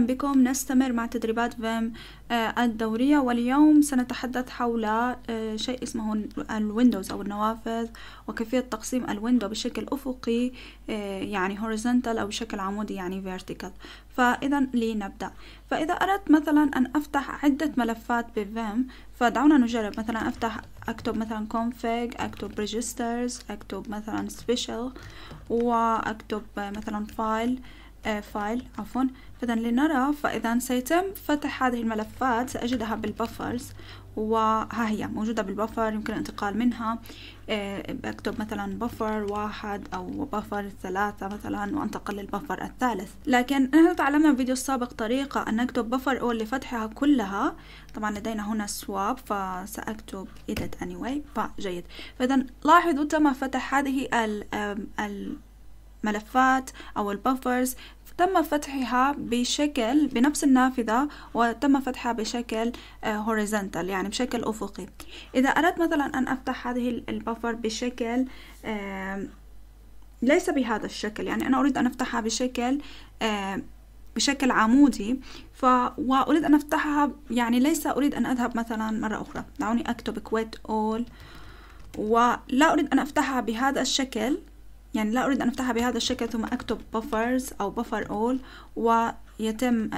أهلا بكم. نستمر مع تدريبات Vim آه، الدورية. واليوم سنتحدث حول آه، شيء اسمه ال windows أو النوافذ وكيفية تقسيم ال window بشكل أفقي آه، يعني horizontal أو بشكل عمودي يعني vertical. فإذا لنبدأ. فإذا أردت مثلا أن أفتح عدة ملفات ب Vim فدعونا نجرب. مثلا أفتح أكتب مثلا config أكتب registers أكتب مثلا special وأكتب مثلا file. فايل عفوا. فإذا لنرى فإذا سيتم فتح هذه الملفات سأجدها بالبفرز وها هي موجودة بالبفر يمكن الانتقال منها. بكتب آه، مثلا بفر واحد أو بفر ثلاثة مثلا وأنتقل للبفر الثالث. لكن نحن تعلمنا في الفيديو السابق طريقة أن نكتب بفر أول لفتحها كلها. طبعا لدينا هنا سواب فسأكتب edit anyway. فجيد. فإذا لاحظوا تم فتح هذه ال ملفات أو البفرز تم فتحها بشكل بنفس النافذة وتم فتحها بشكل horizontal آه، يعني بشكل أفقي. إذا أردت مثلا أن أفتح هذه البفر بشكل ليس بهذا الشكل يعني أنا أريد أن أفتحها بشكل بشكل عمودي ف وأريد أن أفتحها يعني ليس أريد أن أذهب مثلا مرة أخرى. دعوني أكتب quit all ولا أريد أن أفتحها بهذا الشكل يعني لا أريد أن أفتحها بهذا الشكل ثم أكتب buffers أو buffer all ويتم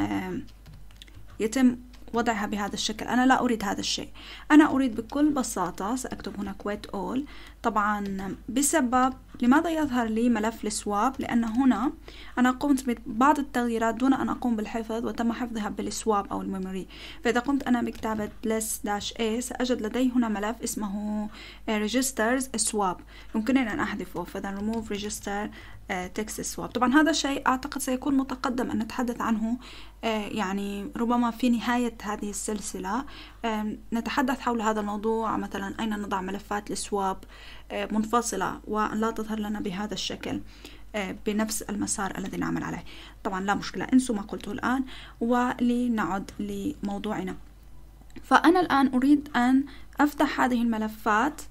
يتم وضعها بهذا الشكل. أنا لا أريد هذا الشيء. أنا أريد بكل بساطة سأكتب هنا quit all. طبعا بسبب لماذا يظهر لي ملف السواب لأن هنا أنا قمت ببعض التغييرات دون أن أقوم بالحفظ وتم حفظها بالسواب أو الميموري. فإذا قمت أنا بكتابة less-a سأجد لدي هنا ملف اسمه registers swap. يمكنني أن أحذفه. فإذا remove register تكست سواب طبعا هذا الشيء أعتقد سيكون متقدم أن نتحدث عنه آه، يعني ربما في نهاية هذه السلسلة. نتحدث حول هذا الموضوع مثلا أين نضع ملفات السواب آه، منفصلة وأن لا تظهر لنا بهذا الشكل آه، بنفس المسار الذي نعمل عليه. طبعا لا مشكلة انسوا ما قلته الآن ولنعد لموضوعنا. فأنا الآن أريد أن أفتح هذه الملفات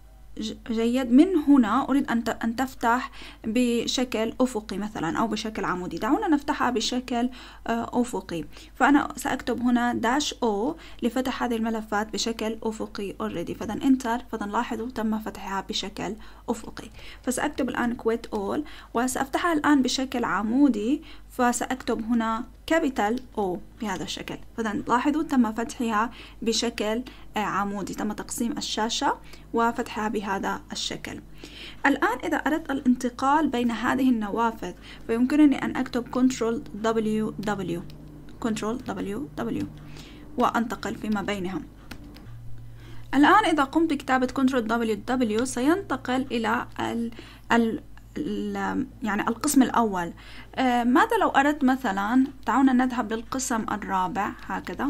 جيد. من هنا أريد أن تفتح بشكل أفقي مثلا أو بشكل عمودي. دعونا نفتحها بشكل آه، أفقي. فأنا سأكتب هنا داش أو لفتح هذه الملفات بشكل أفقي already. فإذا انتر فإذا لاحظوا تم فتحها بشكل أفقي. فسأكتب الآن quit all. وسأفتحها الآن بشكل عمودي. فسأكتب هنا capital O بهذا الشكل. فإذا لاحظوا تم فتحها بشكل آه، عمودي. تم تقسيم الشاشة وفتحها بهذا الشكل. الآن إذا أردت الانتقال بين هذه النوافذ فيمكنني أن أكتب Ctrl W W Ctrl W W وأنتقل فيما بينهم. الآن إذا قمت بكتابة Ctrl W سينتقل إلى يعني القسم الأول. آه ماذا لو أردت مثلا دعونا نذهب للقسم الرابع هكذا.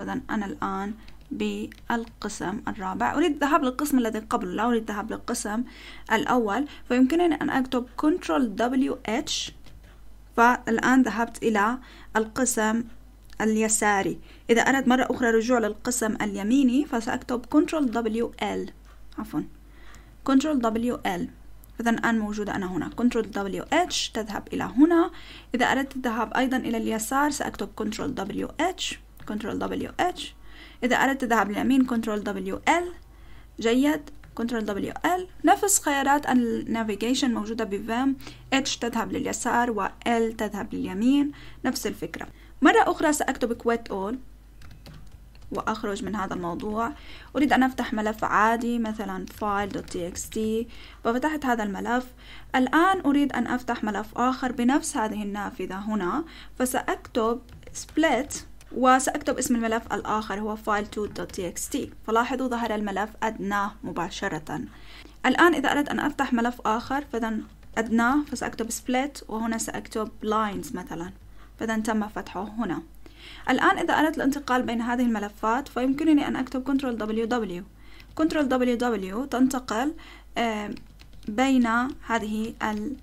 إذا أنا الآن بالقسم الرابع. أريد الذهاب للقسم الذي قبله لا أريد الذهاب للقسم الأول. فيمكنني أن أكتب Ctrl W H فالآن ذهبت إلى القسم اليساري. إذا أردت مرة أخرى رجوع للقسم اليميني فسأكتب Ctrl W L عفوا. Ctrl W L إذا الآن موجودة أنا هنا. Ctrl H تذهب إلى هنا. إذا أردت الذهاب أيضا إلى اليسار سأكتب Ctrl H Ctrl H. إذا أردت الذهاب لليمين Ctrl L. جيد. Ctrl L. نفس خيارات النافيجيشن موجودة بفيم H تذهب لليسار و L تذهب لليمين. نفس الفكرة. مرة أخرى سأكتب quit all. وأخرج من هذا الموضوع. أريد أن أفتح ملف عادي مثلا file.txt ففتحت هذا الملف. الآن أريد أن أفتح ملف آخر بنفس هذه النافذة هنا. فسأكتب split وسأكتب اسم الملف الآخر هو file2.txt فلاحظوا ظهر الملف أدناه مباشرة. الآن إذا أردت أن أفتح ملف آخر فإذا أدناه فسأكتب split. وهنا سأكتب lines مثلا. فإذا تم فتحه هنا. الآن إذا أردت الانتقال بين هذه الملفات فيمكنني أن أكتب Ctrl WW Ctrl WW تنتقل بين هذه ال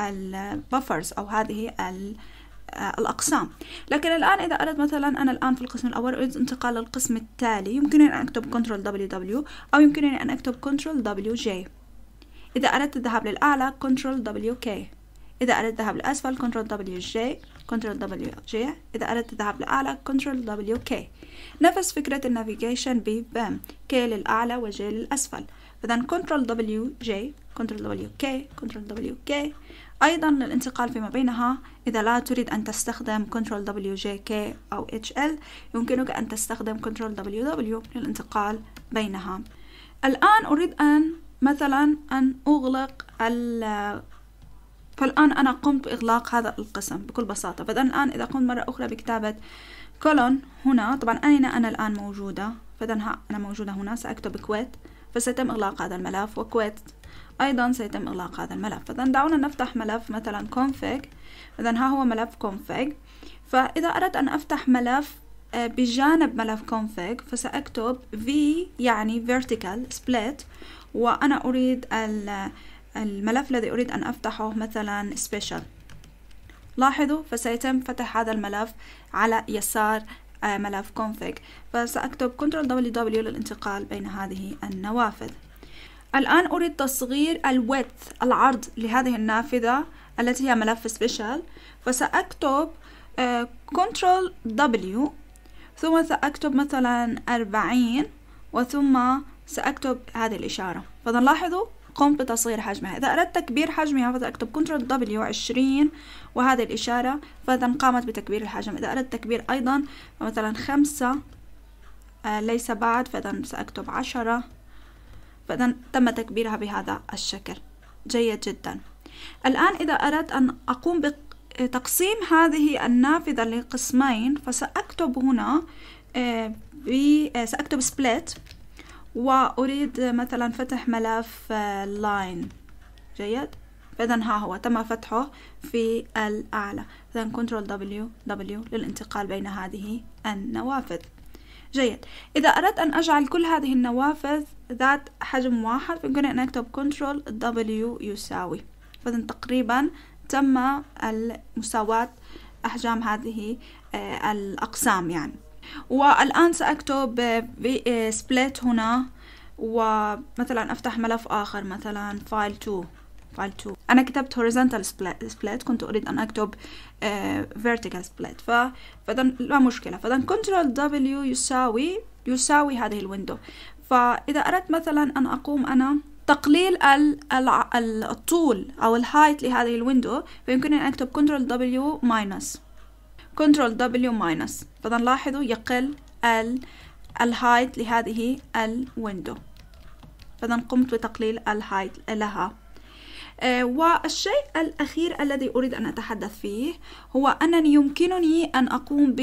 البفرز أو هذه ال آه، الأقسام. لكن الآن إذا أردت مثلا أنا الآن في القسم الأول أريد انتقال للقسم التالي يمكنني أن أكتب Ctrl WW أو يمكنني أن أكتب Ctrl WJ إذا أردت الذهاب للأعلى Ctrl WK إذا أردت الذهاب للأسفل Ctrl WJ control WJ إذا أردت الذهاب لأعلى control WK نفس فكرة ال navigation ب Vim K للأعلى و J للأسفل. فإذا control WJ control WK control WK أيضا للانتقال فيما بينها إذا لا تريد أن تستخدم control WJ K أو H L يمكنك أن تستخدم control WW للانتقال بينها. الآن أريد أن مثلا أن أغلق فالآن أنا قمت بإغلاق هذا القسم بكل بساطة. فإذا الآن إذا قمت مرة أخرى بكتابة colon هنا طبعا أين أنا الآن موجودة؟ فإذا أنا موجودة هنا سأكتب quit فسيتم إغلاق هذا الملف و quit أيضا سيتم إغلاق هذا الملف. فإذا دعونا نفتح ملف مثلا config. إذا ها هو ملف config. فإذا أردت أن أفتح ملف آه، بجانب ملف config فسأكتب v يعني vertical split وأنا أريد الملف الذي أريد أن أفتحه مثلا special. لاحظوا فسيتم فتح هذا الملف على يسار آه، ملف config. فسأكتب Ctrl W للانتقال بين هذه النوافذ. الآن أريد تصغير الويدث العرض لهذه النافذة التي هي ملف special فسأكتب control uh, W ثم سأكتب مثلا أربعين وثم سأكتب هذه الإشارة. فإذا قمت بتصغير حجمها. إذا أردت تكبير حجمها فسأكتب control W عشرين وهذه الإشارة فإذا قامت بتكبير الحجم. إذا أردت تكبير أيضا مثلا خمسة آه ليس بعد فإذا سأكتب عشرة. فإذا تم تكبيرها بهذا الشكل. جيد جدا. الآن إذا أردت أن أقوم بتقسيم هذه النافذة لقسمين فسأكتب هنا آه، آه، سأكتب split. وأريد مثلا فتح ملف line. آه، جيد؟ فإذا ها هو تم فتحه في الأعلى. إذا control WW للانتقال بين هذه النوافذ. جيد. إذا أردت أن أجعل كل هذه النوافذ ذات حجم واحد فيمكن أن أكتب control W يساوي. فإذا تقريبا تم المساواة أحجام هذه آه، الأقسام يعني. والآن سأكتب split آه، هنا ومثلا أفتح ملف آخر مثلا file 2 file 2 أنا كتبت horizontal split كنت أريد أن أكتب uh, vertical split. ف... فإذا لا مشكلة. فإذا control W يساوي يساوي هذه ال window فإذا أردت مثلا أن أقوم أنا تقليل الطول أو ال height لهذه ال window فيمكنني أن أكتب control W minus. control W minus فإذا لاحظوا يقل ال ال height لهذه ال window فإذا قمت بتقليل ال height لها. آه، والشيء الأخير الذي أريد أن أتحدث فيه هو أنني يمكنني أن أقوم ب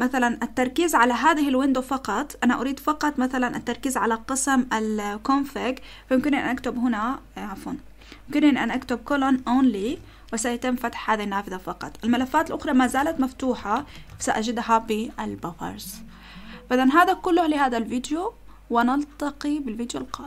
مثلا التركيز على هذه ال window فقط. أنا أريد فقط مثلا التركيز على قسم ال config فيمكنني أن أكتب هنا آه، عفوا. يمكنني أن أكتب colon only. وسيتم فتح هذه النافذة فقط. الملفات الأخرى ما زالت مفتوحة سأجدها بال buffers فإذا هذا كله لهذا الفيديو ونلتقي بالفيديو القادم.